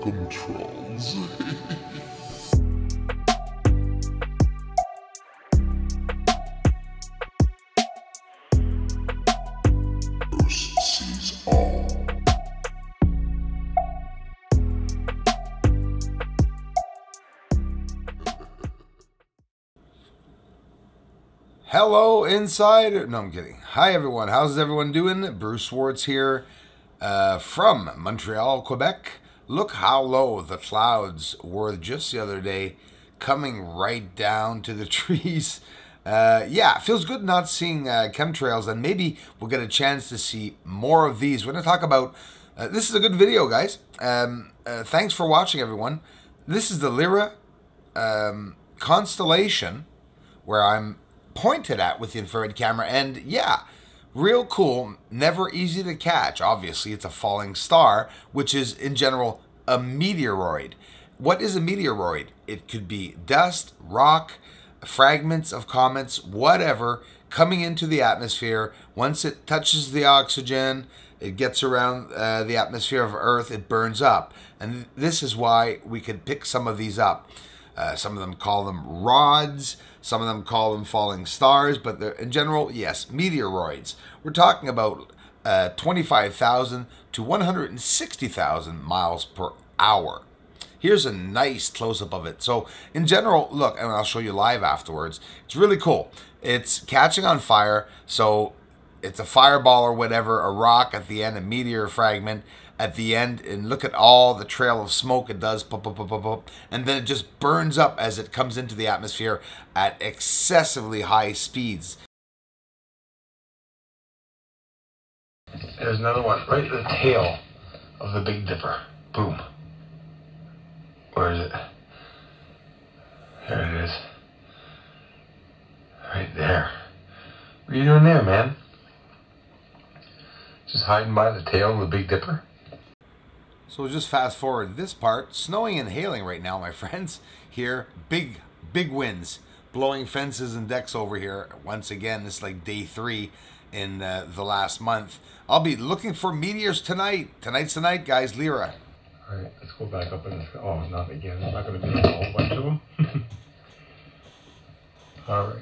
all. Hello, Insider. No, I'm kidding. Hi, everyone. How's everyone doing? Bruce Swartz here uh, from Montreal, Quebec. Look how low the clouds were just the other day, coming right down to the trees. Uh, yeah, feels good not seeing uh, chemtrails, and maybe we'll get a chance to see more of these. We're going to talk about. Uh, this is a good video, guys. Um, uh, thanks for watching, everyone. This is the Lyra um, constellation where I'm pointed at with the infrared camera. And yeah, real cool, never easy to catch. Obviously, it's a falling star, which is in general a meteoroid. What is a meteoroid? It could be dust, rock, fragments of comets, whatever, coming into the atmosphere. Once it touches the oxygen, it gets around uh, the atmosphere of Earth, it burns up. And this is why we could pick some of these up. Uh, some of them call them rods. Some of them call them falling stars. But in general, yes, meteoroids. We're talking about uh, 25,000 to 160,000 miles per hour. Here's a nice close up of it. So, in general, look, and I'll show you live afterwards. It's really cool. It's catching on fire. So, it's a fireball or whatever, a rock at the end, a meteor fragment at the end, and look at all the trail of smoke it does, pop, pop, pop, pop, pop, and then it just burns up as it comes into the atmosphere at excessively high speeds. There's another one right at the tail of the Big Dipper. Boom. Where is it? There it is. Right there. What are you doing there, man? Just hiding by the tail of the Big Dipper? So just fast forward this part. Snowing and hailing right now, my friends. Here, big, big winds. Blowing fences and decks over here. Once again, this is like day three in uh, the last month. I'll be looking for meteors tonight. Tonight's the night, guys. Lyra. Alright, let's go back up sky. Oh, not again. There's not going to be a whole bunch of them. I'm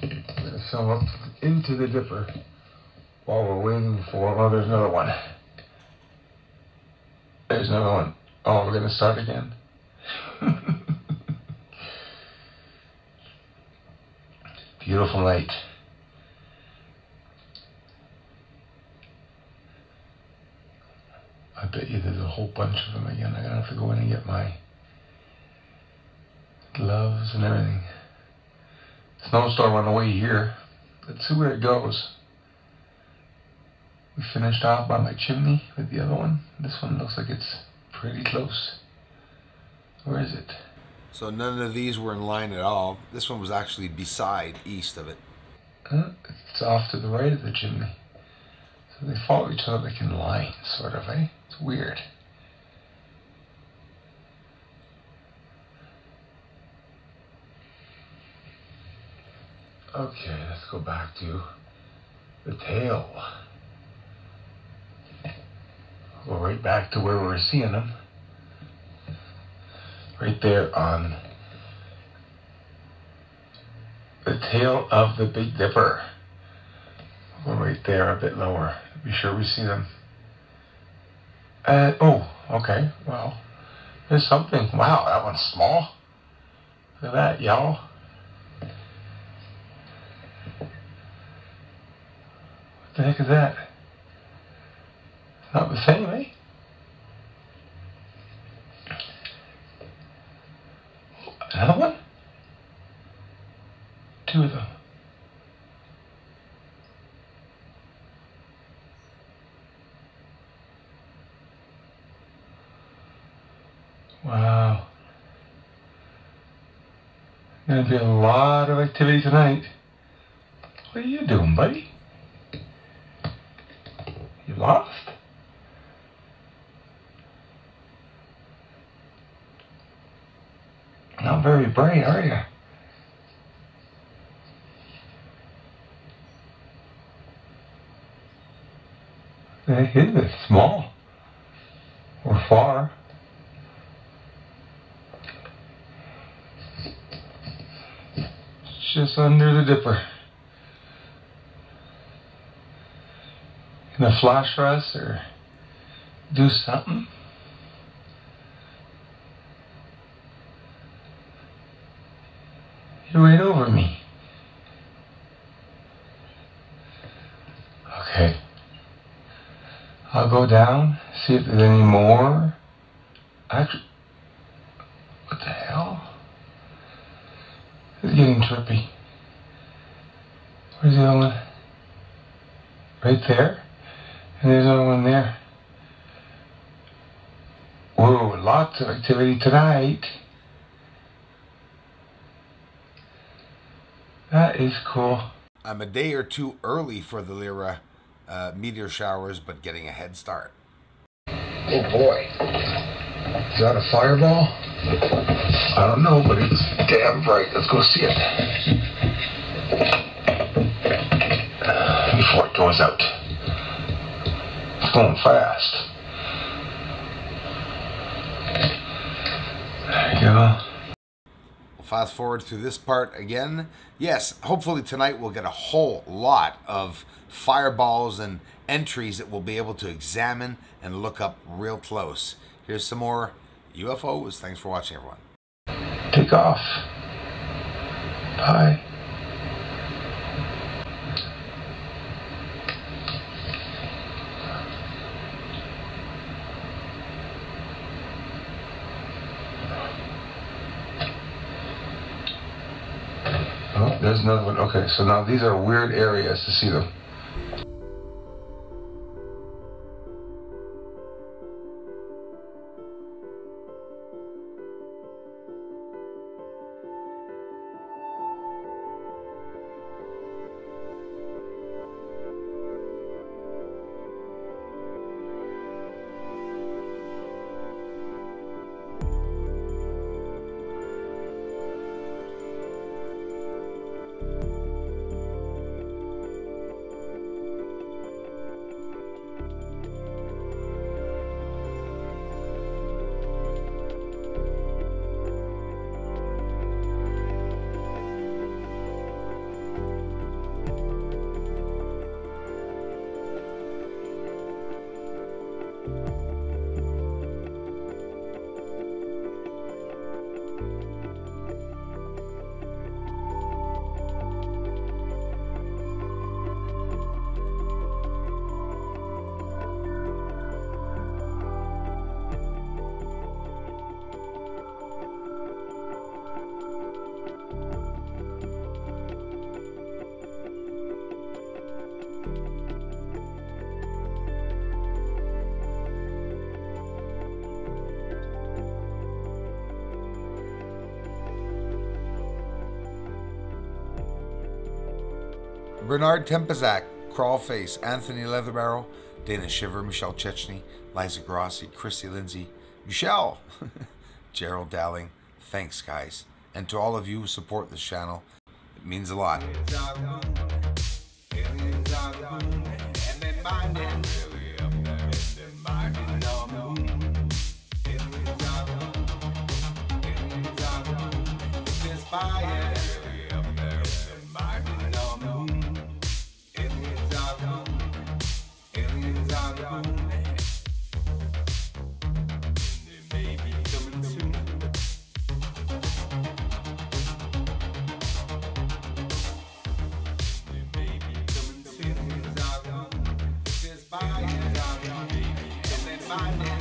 going to sail up into the Dipper while we're waiting for. Oh, there's another one. There's another one. Oh, we're going to start again. Beautiful night. I bet you there's a whole bunch of them again. I'm gonna have to go in and get my gloves and everything. Snowstorm on the way here. Let's see where it goes. We finished off by my chimney with the other one. This one looks like it's pretty close. Where is it? So none of these were in line at all. This one was actually beside, east of it. Uh, it's off to the right of the chimney. So they follow each other like in line, sort of, eh? It's weird. Okay, let's go back to the tail. Go right back to where we were seeing them. Right there on the tail of the Big Dipper. Go right there, a bit lower. Be sure we see them. Uh, oh, okay. Well, there's something. Wow, that one's small. Look at that, y'all. What the heck is that? Not the same, eh? Another one? Two of them. Wow. Gonna be a lot of activity tonight. What are you doing, buddy? You lost? Not very bright, are you? Heck is it? Small. Or far. Just under the dipper. Gonna flash us or do something? You're right over me. Okay. I'll go down, see if there's any more. Actually, what the hell? It's getting trippy. Where's the other one? Right there? And there's another one there. Whoa, lots of activity tonight. That is cool. I'm a day or two early for the Lyra uh, meteor showers, but getting a head start. Oh boy. Is that a fireball? I don't know, but it's damn bright. Let's go see it. Before it goes out. It's going fast. There you go. Fast forward through this part again. Yes, hopefully tonight we'll get a whole lot of fireballs and entries that we'll be able to examine and look up real close. Here's some more UFOs. Thanks for watching, everyone. Take off. Bye. Oh, there's another one. Okay, so now these are weird areas to see them. Bernard Tempezak, Crawlface, Anthony Leatherbarrow, Dana Shiver, Michelle Chechny, Liza Grossi, Christy Lindsay, Michelle, Gerald Dowling. Thanks, guys. And to all of you who support this channel, it means a lot. Is